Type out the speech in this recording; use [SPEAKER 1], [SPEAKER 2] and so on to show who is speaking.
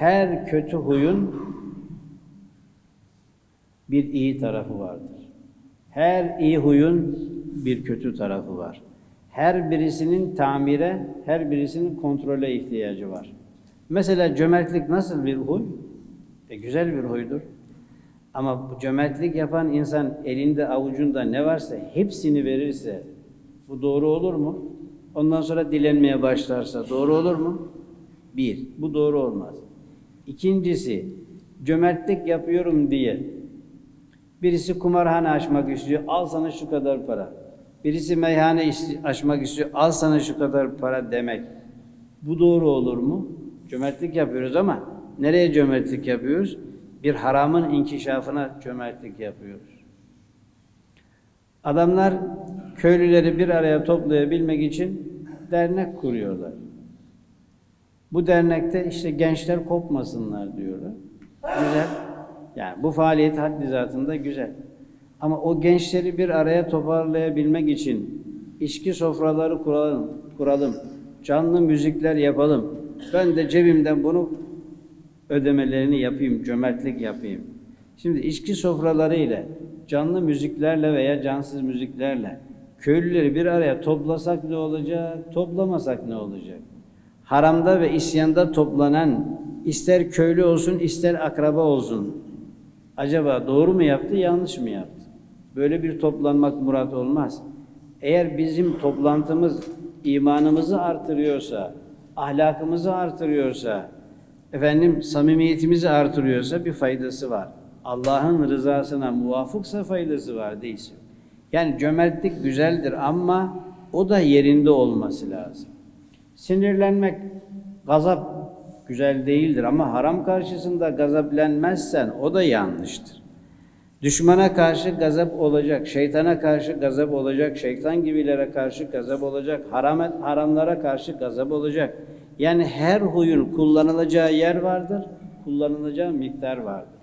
[SPEAKER 1] Her kötü huyun bir iyi tarafı vardır. Her iyi huyun bir kötü tarafı var. Her birisinin tamire, her birisinin kontrole ihtiyacı var. Mesela cömertlik nasıl bir huy? E, güzel bir huydur. Ama bu cömertlik yapan insan elinde avucunda ne varsa hepsini verirse bu doğru olur mu? Ondan sonra dilenmeye başlarsa doğru olur mu? Bir, bu doğru olmaz. İkincisi, cömertlik yapıyorum diye birisi kumarhane açmak istiyor, al sana şu kadar para. Birisi meyhane açmak istiyor, al sana şu kadar para demek. Bu doğru olur mu? Cömertlik yapıyoruz ama nereye cömertlik yapıyoruz? Bir haramın inkişafına cömertlik yapıyoruz. Adamlar köylüleri bir araya toplayabilmek için dernek kuruyorlar. Bu dernekte işte gençler kopmasınlar diyorlar. Güzel. Yani bu faaliyet haddi zatında güzel. Ama o gençleri bir araya toparlayabilmek için içki sofraları kuralım, kuralım. Canlı müzikler yapalım. Ben de cebimden bunu ödemelerini yapayım, cömertlik yapayım. Şimdi içki sofraları ile canlı müziklerle veya cansız müziklerle köylüleri bir araya toplasak ne olacak, toplamasak ne olacak? Haramda ve isyanda toplanan ister köylü olsun ister akraba olsun acaba doğru mu yaptı, yanlış mı yaptı? Böyle bir toplanmak murat olmaz. Eğer bizim toplantımız imanımızı artırıyorsa, ahlakımızı artırıyorsa, efendim samimiyetimizi artırıyorsa bir faydası var. Allah'ın rızasına muvafıksa faydası var değilse. Yani cömertlik güzeldir ama o da yerinde olması lazım. Sinirlenmek, gazap güzel değildir ama haram karşısında gazaplenmezsen o da yanlıştır. Düşmana karşı gazap olacak, şeytana karşı gazap olacak, şeytan gibilere karşı gazap olacak, haram haramlara karşı gazap olacak. Yani her huyun kullanılacağı yer vardır, kullanılacağı miktar vardır.